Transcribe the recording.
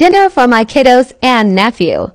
Dinner for my kiddos and nephew.